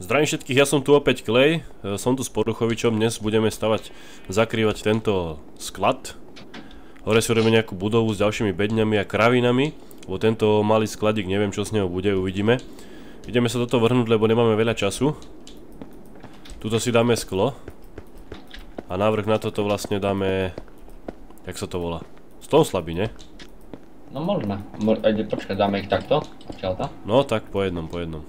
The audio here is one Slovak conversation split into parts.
Zdravím všetkých, ja som tu opäť Klej, e, som tu s Poruchovičom, dnes budeme stavať, zakrývať tento sklad. Hore si robíme nejakú budovu s ďalšími bedňami a kravinami, lebo tento malý skladík, neviem čo z neho bude, uvidíme. Ideme sa toto vrhnúť, lebo nemáme veľa času. Tuto si dáme sklo. A návrh na toto vlastne dáme, jak sa to volá, stone slabý, ne? No môžeme. Počkaj, dáme ich takto? Odtiaľto? No tak, po jednom, po jednom.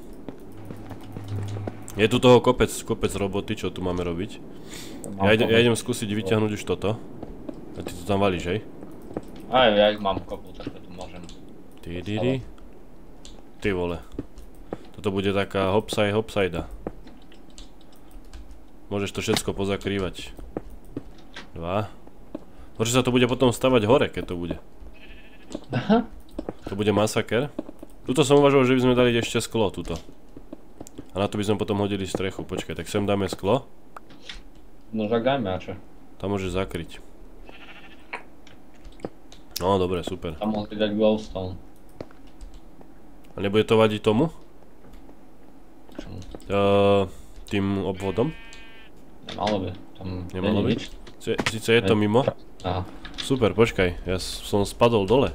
Je tu toho kopec, kopec roboty, čo tu máme robiť. Ja idem, ja idem skúsiť vyťahnuť už toto. A ty to tam valíš, hej? Aj, ja ich mám kopu, tak to tu môžem. Ty, ty, ty. Ty vole. Toto bude taká hopsaj, hopsajda. Môžeš to všetko pozakrývať. Dva. Horšie sa to bude potom stavať hore, keď to bude. Aha. To bude masaker. Tuto som uvažoval, že by sme dali ešte sklo, tuto. A na to by sme potom hodili strechu. Počkaj, tak sem dáme sklo. No tak dajme, a čo? Tam môže zakryť. No, dobre, super. Tam mohli dať glowstone. A nebude to vadiť tomu? Čomu? Uh, tým obvodom? Nemalo by. Tam Nemalo by? Sice je to mimo? Aha. Super, počkaj, ja som spadol dole.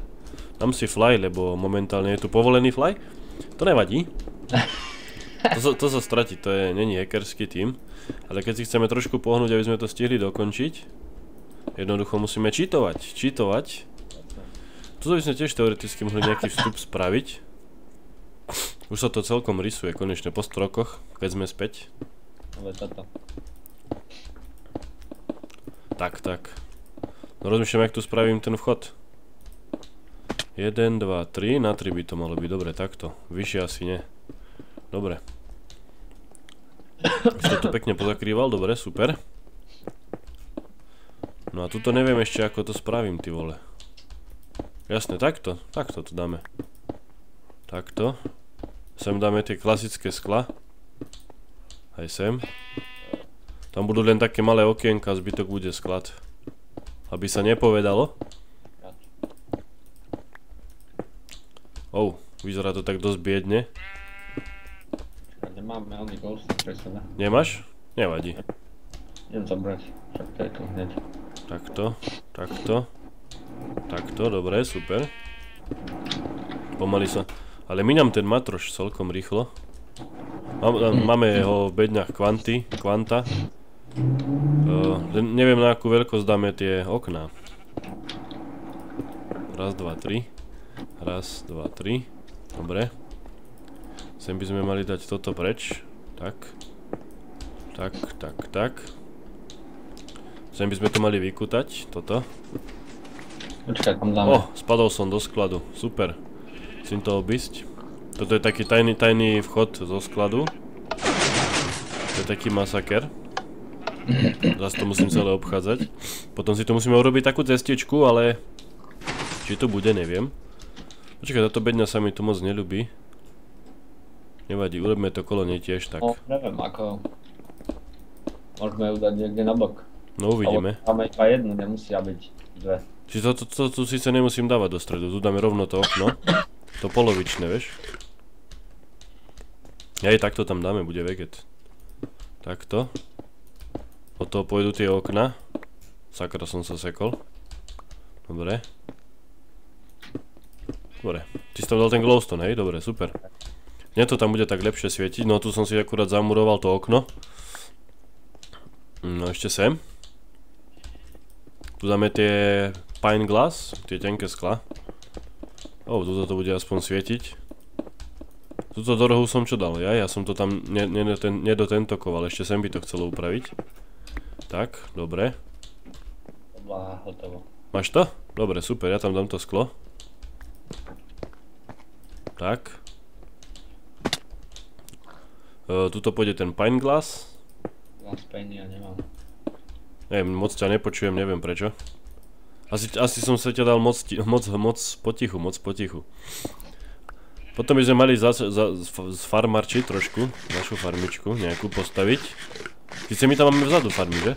Dám si fly, lebo momentálne je tu povolený fly. To nevadí. To sa, to sa stratí, to je, není hackerský tým. Ale keď si chceme trošku pohnúť, aby sme to stihli dokončiť, jednoducho musíme cheatovať. Cheatovať. Tuto by sme tiež teoreticky mohli nejaký vstup spraviť. Už sa to celkom rysuje konečne po strokoch, keď sme späť. Ale toto. Tak, tak. No rozmýšľam, jak tu spravím ten vchod. 1, 2, 3, na 3 by to malo byť, dobre, takto. Vyššie asi nie. Dobre. Už to pekne pozakrýval, dobre, super. No a tuto neviem ešte, ako to spravím, ty vole. Jasné, takto, takto to dáme. Takto. Sem dáme tie klasické skla. Aj sem. Tam budú len také malé okienka, zbytok bude sklad. Aby sa nepovedalo. Oh, vyzerá to tak dosť biedne. Nemáme oný glowstone pre seba. Nemáš? Nevadí. Idem zobrať. Však to je tu hneď. Takto, takto. Takto, dobre, super. Pomaly sa... Ale minám ten matroš celkom rýchlo. Mám- Máme ho v bedňach kvanty, kvanta. Uh, len neviem na akú veľkosť dáme tie okná. Raz, dva, tri. Raz, dva, tri. Dobre. Sem by sme mali dať toto preč. Tak. Tak, tak, tak. Sem by sme to mali vykutať, toto. Počkaj, tam dáme. O, spadol som do skladu, super. Musím to obísť. Toto je taký tajný, tajný vchod zo skladu. To je taký masaker. Zase to musím celé obchádzať. Potom si tu musíme urobiť takú cestičku, ale... Či to bude, neviem. Počkaj, táto bedňa sa mi tu moc neľubí. Nevadí, urobíme to kolo nej tiež tak. No, neviem, ako... Môžeme ju dať niekde na bok. No uvidíme. Ale máme iba jednu, nemusia byť dve. Či to, to, to, tu síce nemusím dávať do stredu, tu dáme rovno to okno. To polovičné, vieš. Aj takto tam dáme, bude veget. Takto. Od toho pôjdu tie okna. Sakra som sa sekol. Dobre. Dobre. Ty si tam dal ten glowstone, hej? Dobre, super. Mne to tam bude tak lepšie svietiť, no tu som si akurát zamuroval to okno. No ešte sem. Tu dáme tie pine glass, tie tenké skla. O, tuto to bude aspoň svietiť. Tuto do rohu som čo dal? Ja, ja som to tam ne, ne, ten, nedotentokoval, ešte sem by to chcelo upraviť. Tak, dobre. Oblaha, hotovo. Máš to? Dobre, super, ja tam dám to sklo. Tak. E, tuto pôjde ten pine glass. Glass pane ja nemám. Neviem, moc ťa nepočujem, neviem prečo. Asi, asi som sa ťa dal moc, moc, moc potichu, moc potichu. Potom by sme mali zase za, z- zfarmarčiť trošku, našu farmičku, nejakú postaviť. Sice my tam máme vzadu farmy, že?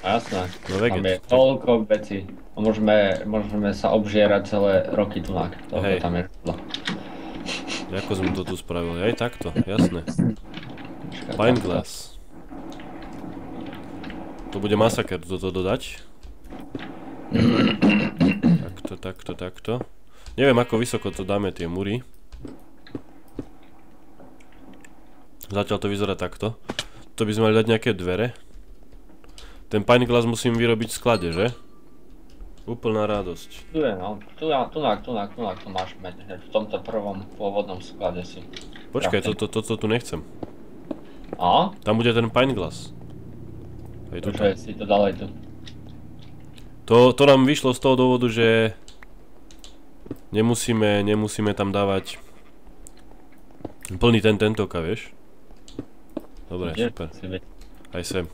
Jasné. No Tam je toľko vecí. A môžeme, môžeme sa obžierať celé roky tu na. Tam je. Ako som to tu spravil? Aj takto, jasné. Pine glass. To bude masaker toto dodať. Takto, takto, takto. Neviem ako vysoko to dáme tie mury. Zatiaľ to vyzerá takto. To by sme mali dať nejaké dvere. Ten pine glass musím vyrobiť v sklade, že? Úplná radosť. Tu je, no. Tu, tu, tu, tu, tu, tu máš hneď V tomto prvom pôvodnom sklade si. Počkaj, toto to, to, tu nechcem. A? Tam bude ten pine glass. Hej, tuto. Počkaj, si to dal aj tu. To, to nám vyšlo z toho dôvodu, že nemusíme, nemusíme tam dávať plný ten tentoka, vieš? Dobre, Kde super. Aj sem.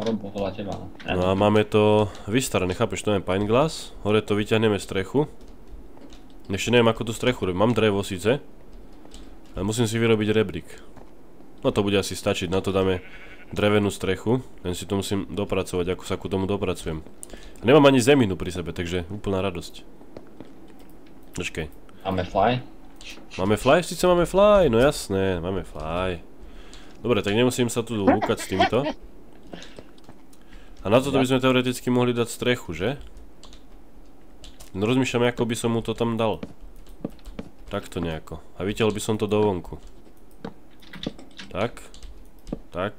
Podľa teba, no. No a máme to vystarané, chápeš, to je pine glass, hore to vyťahneme strechu. Ešte neviem ako tú strechu mám drevo síce, ale musím si vyrobiť rebrík. No to bude asi stačiť, na to dáme drevenú strechu, len si to musím dopracovať, ako sa ku tomu dopracujem. A nemám ani zeminu pri sebe, takže úplná radosť. Počkej, Máme fly? máme fly? Sice máme fly, no jasné, máme fly. Dobre, tak nemusím sa tu lúkať s týmto. A na toto by sme teoreticky mohli dať strechu, že? No rozmýšľam, ako by som mu to tam dal. Takto nejako. A vytiaľ by som to do vonku. Tak. Tak.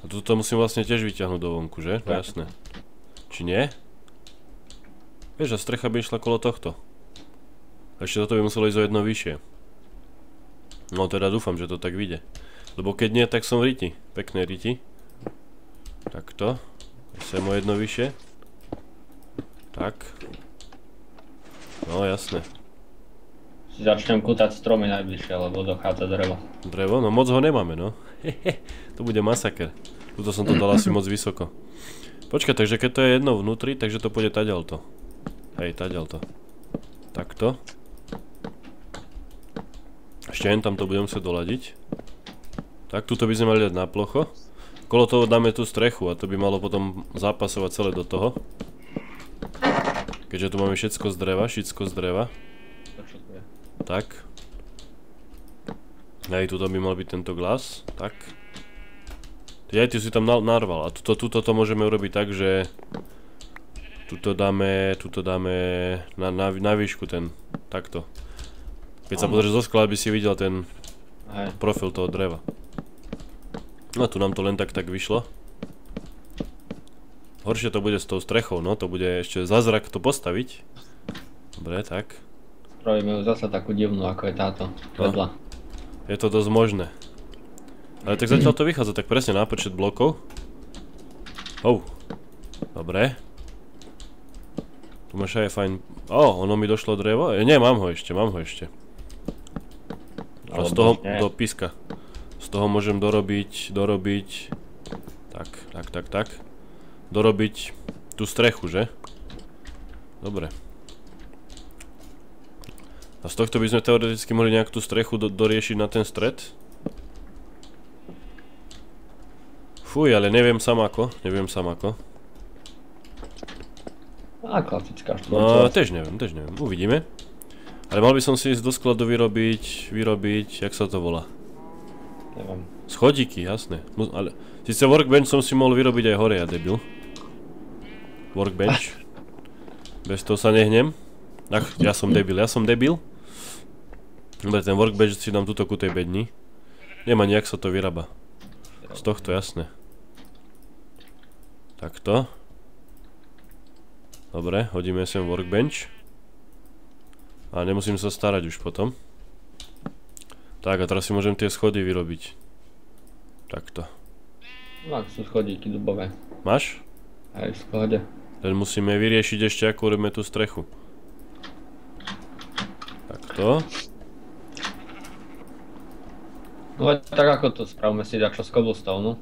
A toto musím vlastne tiež vyťahnuť do vonku, že? No jasné. Či nie? Vieš, a strecha by išla kolo tohto. A ešte toto by muselo ísť o jedno vyššie. No teda dúfam, že to tak vyjde. Lebo keď nie, tak som v riti. Pekné riti. Takto. Sem o jedno vyššie. Tak. No jasné. Si začnem kútať stromy najbližšie, lebo dochádza drevo. Drevo? No moc ho nemáme, no. to bude masaker. Tuto som to dal asi moc vysoko. Počkaj, takže keď to je jedno vnútri, takže to pôjde taďalto. Hej, taďalto. Takto. Ešte jen tam to budem musieť doladiť. Tak, tuto by sme mali dať na plocho. Kolo toho dáme tú strechu a to by malo potom zapasovať celé do toho. Keďže tu máme všetko z dreva, všetko z dreva. Tak. Hej, tuto by mal byť tento glas. Tak. Aj ty si tam na- narval. A tuto, tuto to môžeme urobiť tak, že... Tuto dáme, tuto dáme na, na, na výšku ten, takto. Keď sa pozrieš zo skla, by si videl ten Hej. profil toho dreva. No tu nám to len tak tak vyšlo. Horšie to bude s tou strechou, no to bude ešte zázrak to postaviť. Dobre, tak. Spravíme ju zase takú divnú, ako je táto. No. Vedľa. Je to dosť možné. Ale tak zatiaľ to vychádza tak presne na počet blokov. Oh. Dobre. Tu máš aj fajn... O, oh, ono mi došlo drevo? E, nie, mám ho ešte, mám ho ešte. A z toho, nie. do píska. Z toho môžem dorobiť, dorobiť... Tak, tak, tak, tak. Dorobiť tú strechu, že? Dobre. A z tohto by sme teoreticky mohli nejak tú strechu do, doriešiť na ten stred. Fuj, ale neviem sam ako, neviem sam ako. Á, klasická No, tež neviem, tež neviem, uvidíme. Ale mal by som si ísť do skladu vyrobiť, vyrobiť, jak sa to volá? Neviem. Schodíky, jasné. Mu- Ale, síce workbench som si mohol vyrobiť aj hore, ja debil. Workbench. Bez toho sa nehnem. Ach, ja som debil, ja som debil. Dobre, ten workbench si dám tuto ku tej bedni. Nemá nejak sa to vyrába. Z tohto jasné. Takto. Dobre, hodíme sem workbench. A nemusím sa starať už potom. Tak a teraz si môžem tie schody vyrobiť. Takto. No, ak sú schodíky dubové. Máš? Hej, v sklade. Len musíme vyriešiť ešte ako robíme tú strechu. Takto. No tak ako to spravme si dačo z cobblestone.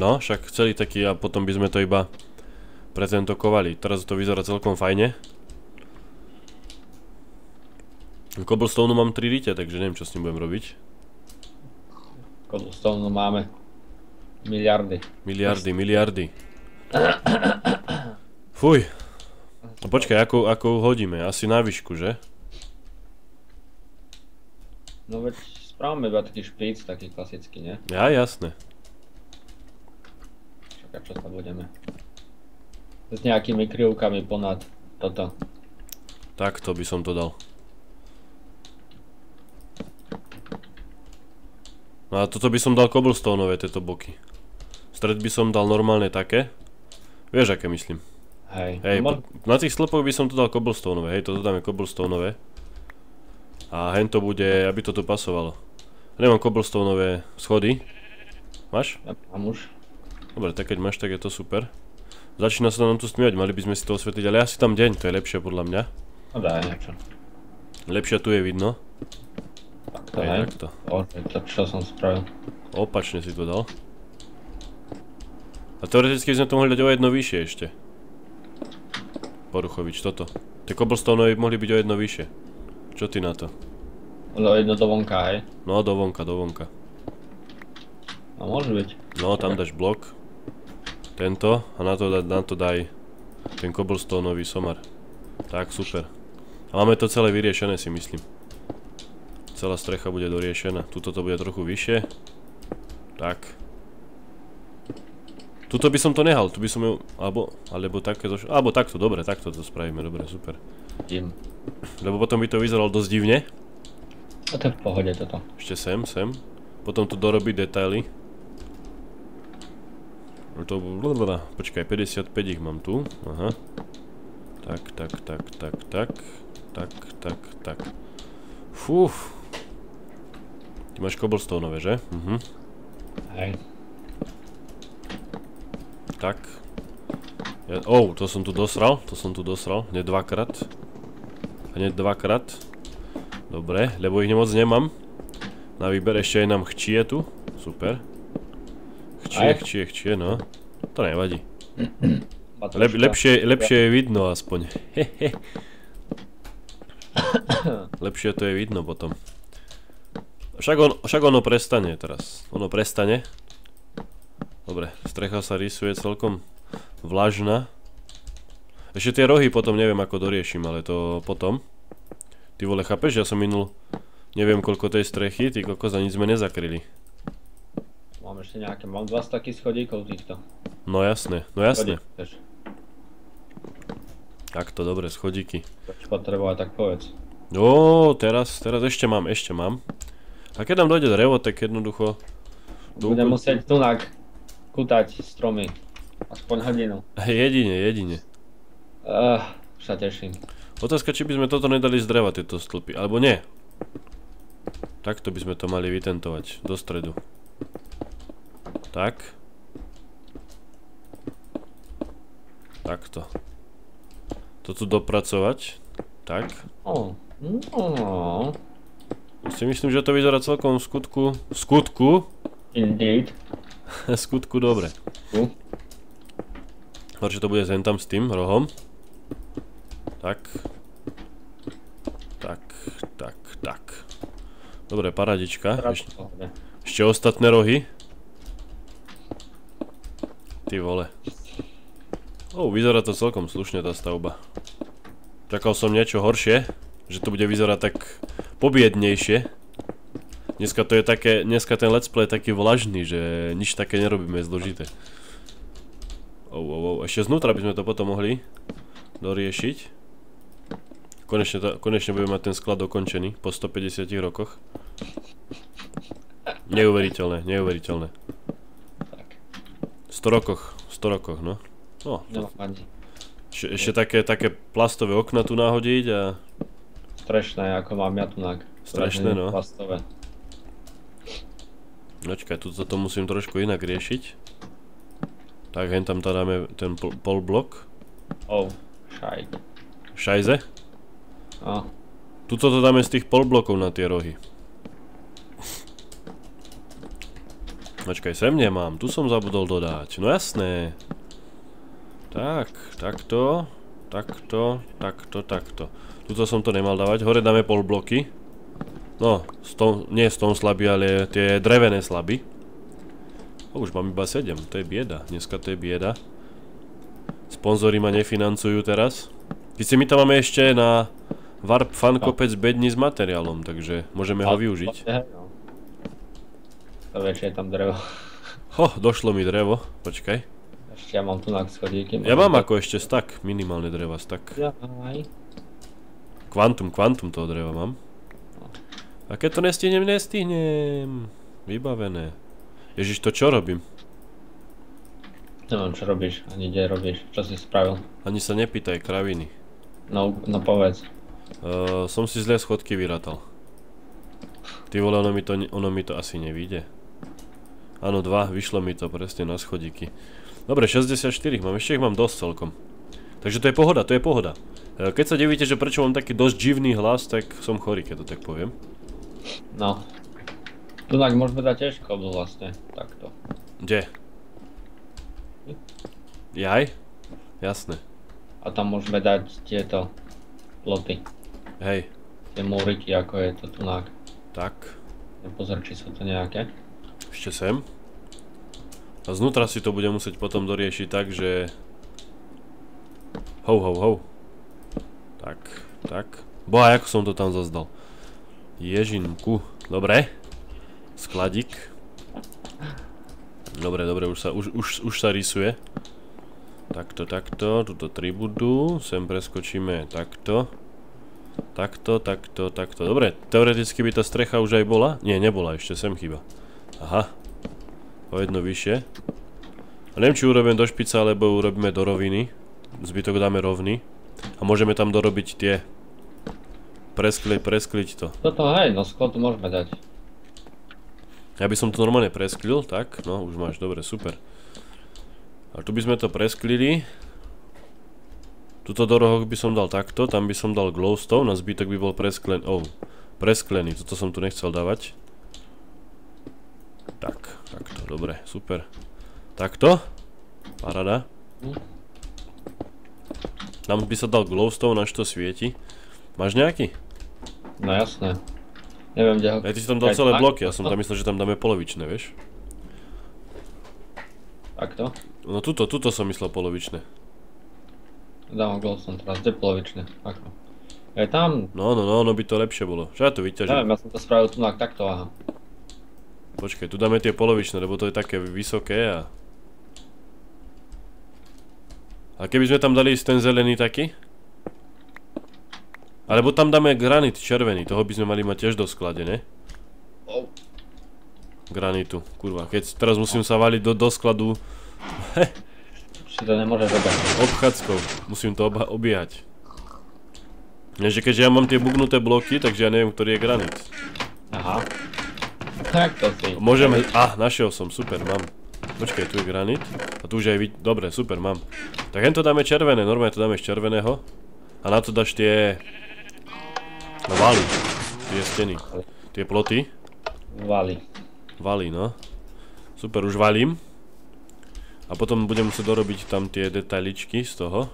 No, však celý taký a potom by sme to iba pretentokovali. Teraz to vyzerá celkom fajne. Cobblestone mám 3 rite, takže neviem čo s ním budem robiť. Cobblestone máme miliardy. Miliardy, miliardy. Fuj. No počkaj, ako, ako ho hodíme? Asi na výšku, že? No veď Správame iba taký špríc, taký klasický, nie? Ja, jasné. Čaká, čo sa budeme. S nejakými krivkami ponad toto. Takto by som to dal. No a toto by som dal cobblestoneové, tieto boky. Stred by som dal normálne také. Vieš, aké myslím. Hej. Hej, no, na tých slopoch by som to dal cobblestoneové, hej, toto dáme cobblestoneové. A hen to bude, aby to tu pasovalo. Nemám cobblestoneové schody. Máš? ja mám už. Dobre, tak keď máš, tak je to super. Začína sa nám tu stmievať, mali by sme si to osvetliť, ale asi tam deň, to je lepšie podľa mňa. No daj niečo. Lepšie tu je vidno. Takto, Hej, takto. O, to čo som spravil. Opačne si to dal. A teoreticky sme to mohli dať o jedno vyššie ešte. Poruchovič, toto. Tie cobblestoneové mohli byť o jedno vyššie. Čo ty na to? No jedno do vonka, hej. No, dovonka, dovonka. No môže byť. No, tam dáš blok. Tento a na to, da- na to daj ten cobblestoneový somar. Tak, super. A máme to celé vyriešené si myslím. Celá strecha bude doriešená. Tuto to bude trochu vyššie. Tak. Tuto by som to nehal, tu by som ju, alebo, alebo takéto, alebo takto, dobre, takto to spravíme, dobre, super. Vidím. Lebo potom by to vyzeralo dosť divne. A to je v pohode toto. Ešte sem, sem. Potom tu dorobiť detaily. No To, blablabla. počkaj, 55 ich mám tu. Aha. Tak, tak, tak, tak, tak. Tak, tak, tak. Fúf. Ty máš cobblestoneové, že? Mhm. Hej. Tak. Ja, oh, to som tu dosral, to som tu dosral. Hneď dvakrát. Hneď dvakrát. Dobre, lebo ich moc nemám. Na výber ešte aj nám chčie tu. Super. Chčie, chčie, chčie, no. To nevadí. Lep, lepšie, lepšie je vidno aspoň. Hehe. lepšie to je vidno potom. Však, on, však ono prestane teraz. Ono prestane. Dobre, strecha sa rysuje celkom vlažná. Ešte tie rohy potom neviem ako doriešim, ale to potom. Ty vole, chápeš, ja som minul neviem koľko tej strechy, ty kokos a nič sme nezakryli. Mám ešte nejaké, mám dva staky schodíkov týchto. No jasné, no chceš. Tak to dobre, schodíky. Čo potrebovať, tak povedz. Ó, teraz, teraz ešte mám, ešte mám. A keď nám dojde drevo, tak jednoducho... Budem úplne- musieť tunak kutať stromy. Aspoň hodinu. Jedine, jedine. Uh, sa teším. Otázka, či by sme toto nedali z dreva, tieto stĺpy, alebo nie. Takto by sme to mali vytentovať, do stredu. Tak. Takto. To tu dopracovať. Tak. Si myslím, že to vyzerá celkom v skutku... V skutku? indeed. v skutku dobre. Horšie to bude sem tam s tým rohom. Tak. Tak, tak, tak. Dobre, paradička. Teraz Eš, v pohode. ešte ostatné rohy. Ty vole. O, vyzerá to celkom slušne tá stavba. Čakal som niečo horšie, že to bude vyzerať tak pobiednejšie. Dneska to je také, dneska ten let's play je taký vlažný, že nič také nerobíme zložité. Oh, oh, oh. Ešte znútra by sme to potom mohli doriešiť. Konečne, to, konečne budeme mať ten sklad dokončený po 150 rokoch. Neuveriteľné, neuveriteľné. Tak, 100 rokoch, 100 rokoch, no. No, to, ani. ešte, ešte také, také plastové okna tu nahodiť a Strešné, ako mám ja tunak. Strašné, no. Plastové. Počkaj, tu to musím trošku inak riešiť. Tak, hen tam teda dáme ten pol, pol blok. Oh, šajk. Šajze. No, Tuto to dáme z tých polblokov na tie rohy. Počkaj, sem nemám, tu som zabudol dodať. No jasné. Tak, takto, takto, takto, takto. Tuto som to nemal dávať, hore dáme polbloky. No, stone, nie stone slaby, ale tie drevené slaby. O, už mám iba 7, to je bieda, dneska to je bieda. Sponzori ma nefinancujú teraz. Keďže my tam máme ešte na Warp Fun kopec bední s materiálom, takže môžeme ho využiť. Hej, no. To vie, či je tam drevo. Ho, došlo mi drevo, počkaj. Ešte ja mám tu na schodíky. Ja mám ako ešte stak, minimálne dreva stak. Ja, aj. Kvantum, kvantum toho dreva mám. A keď to nestihnem, nestihnem. Vybavené. Ježiš, to čo robím? Neviem, čo robíš, ani kde robíš, čo si spravil. Ani sa nepýtaj, kraviny. No, no povedz. Uh, som si zle schodky vyratal. Ty vole, ono mi to, ono mi to asi nevíde. Áno, dva, vyšlo mi to presne na schodíky. Dobre, 64, mám, ešte ich mám dosť celkom. Takže to je pohoda, to je pohoda. E, Keď sa divíte, že prečo mám taký dosť divný hlas, tak som chorý, keď to tak poviem. No. Tunak môžeme dať tiež kobl vlastne, takto. Kde? Jaj? Jasné. A tam môžeme dať tieto ploty, Hej, tie múriky, ako je to tunak. tak. Pozor, či sú to nejaké. Ešte sem. A znútra si to budem musieť potom doriešiť tak, že... Hou, hou, hou. Tak, tak. Boha, ako som to tam zazdal. Ježinku. Dobre. Skladík. Dobre, dobre, už sa, už, už, už sa rysuje. Takto, takto, tuto tri budú. Sem preskočíme takto. Takto, takto, takto. Dobre, teoreticky by tá strecha už aj bola. Nie, nebola, ešte sem chyba. Aha. O jedno vyššie. A neviem, či urobím do špica, alebo urobíme do roviny. Zbytok dáme rovný. A môžeme tam dorobiť tie. Preskli, preskliť to. Toto hej, no sklo tu môžeme dať. Ja by som to normálne presklil, tak, no už máš, dobre, super. A tu by sme to presklili. Tuto do rohoch by som dal takto, tam by som dal glowstone a zbytok by bol presklen... Oh, presklený, toto som tu nechcel dávať. Tak, takto, dobre, super. Takto. Parada. Tam by sa dal glowstone, až to svieti. Máš nejaký? No jasné. Neviem, kde ho... Ja ty si tam dal celé bloky, ja som tam myslel, že tam dáme polovičné, vieš? Takto. No tuto, tuto som myslel polovičné. Dávam glowstone teraz, kde. Ako? Je tam... No, no, no, no by to lepšie bolo. Čo ja to vyťažím? Neviem, ja som to spravil tunak takto, aha. Počkaj, tu dáme tie polovičné, lebo to je také vysoké a... A keby sme tam dali ten zelený taký? Alebo tam dáme granit červený, toho by sme mali mať tiež do sklade, ne? Granitu, kurva, keď teraz musím sa valiť do, do skladu Si to nemôže robiť. obchádzkou, musím to oba, obiehať. Nie, že keďže ja mám tie bugnuté bloky, takže ja neviem, ktorý je granit. Aha. Tak to si. Môžeme... Ah, našiel som, super, mám. Počkaj, tu je granit. A tu už aj vid... Dobre, super, mám. Tak hen to dáme červené, normálne to dáme z červeného. A na to dáš tie... No valy. Tie steny. Tie ploty. Vali. Valy, no. Super, už valím. A potom budem musieť dorobiť tam tie detailičky z toho.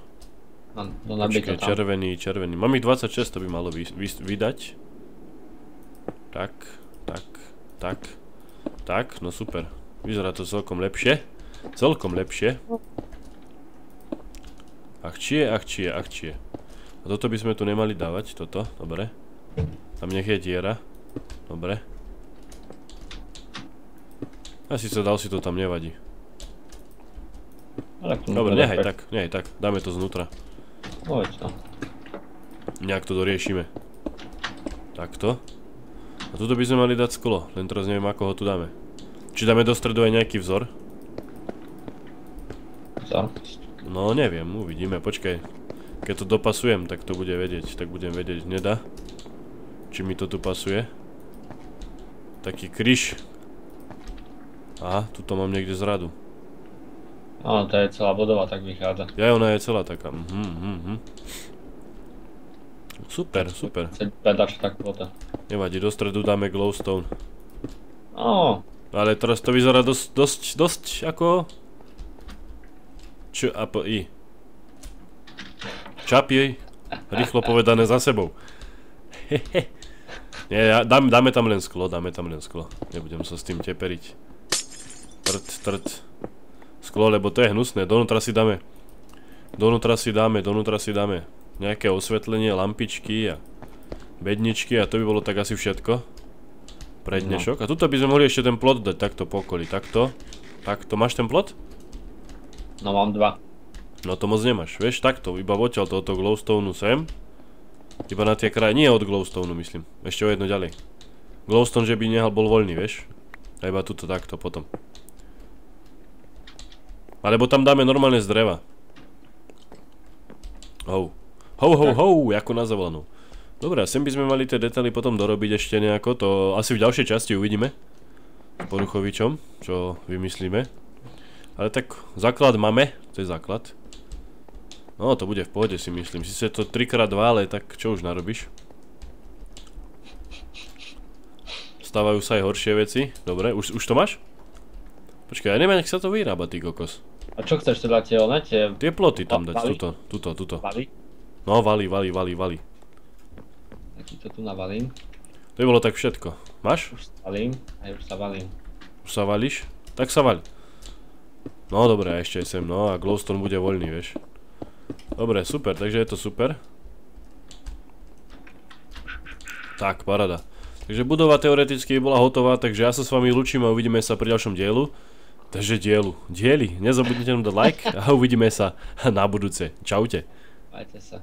No, no Počkaj, tam. červený, červený. Mám ich 26, to by malo vy, vy, vydať. Tak, tak, tak, tak, no super. Vyzerá to celkom lepšie. Celkom lepšie. Achčie, achčie, achčie. A toto by sme tu nemali dávať, toto, dobre. Tam nech je diera. Dobre. A síce dal si to tam, nevadí. Tomu Dobre, nehaj tak, nehaj tak. Dáme to znútra. No veď no. Nejak to doriešime. Takto. A tuto by sme mali dať sklo, len teraz neviem ako ho tu dáme. Či dáme do stredu aj nejaký vzor? Co? No neviem, uvidíme, počkaj. Keď to dopasujem, tak to bude vedieť, tak budem vedieť, nedá. Či mi to tu pasuje. Taký kryš. Aha, tuto mám niekde zradu. Áno, to je celá bodová, tak vychádza. Ja, ona je celá taká. Mhm, mhm, mhm. Super, super. Tak. Nevadí, do stredu dáme glowstone. Ó, Ale teraz to vyzerá dosť, dosť, dosť ako... Č, a, p, i. Čapi, rýchlo povedané za sebou. Hehe. Nie, ja, dáme tam len sklo, dáme tam len sklo. Nebudem sa s tým teperiť. Trt, trt. Sklo, lebo to je hnusné. Donútra si dáme. Donútra si dáme, donútra si dáme. Nejaké osvetlenie, lampičky a bedničky a to by bolo tak asi všetko. pre dnešok. A tuto by sme mohli ešte ten plot dať takto po okolí, takto. Takto, máš ten plot? No mám dva. No to moc nemáš, vieš, takto, iba odtiaľ tohoto glowstone sem. Iba na tie kraje, nie od glowstone myslím, ešte o jedno ďalej. Glowstone, že by nehal bol voľný, vieš. A iba tuto takto potom. Alebo tam dáme normálne z dreva. Hou. Hou, hou, hou, ako na zavolanú. Dobre, a sem by sme mali tie detaily potom dorobiť ešte nejako, to asi v ďalšej časti uvidíme. Poruchovičom, čo vymyslíme. Ale tak základ máme, to je základ. No, to bude v pohode si myslím. Sice to 3x2, ale tak čo už narobíš? Stávajú sa aj horšie veci. Dobre, už, už to máš? Počkaj, ja neviem, nech sa to vyrába, ty kokos. A čo chceš teda tie one? Tie Tie ploty tam dať, Vali? tuto, tuto, tuto. valy? No, vali, vali, vali, vali. Tak ti to tu navalím. To by bolo tak všetko. Máš? Už sa valím. Aj už sa valím. Už sa valíš? Tak sa vaľ. No dobre, a ešte aj sem, no a glowstone bude voľný, vieš. Dobre, super, takže je to super. Tak, parada. Takže budova teoreticky bola hotová, takže ja sa s vami lučím a uvidíme sa pri ďalšom dielu. Takže dielu. Dieli, nezabudnite nám dať like a uvidíme sa na budúce. Čaute. Majte sa.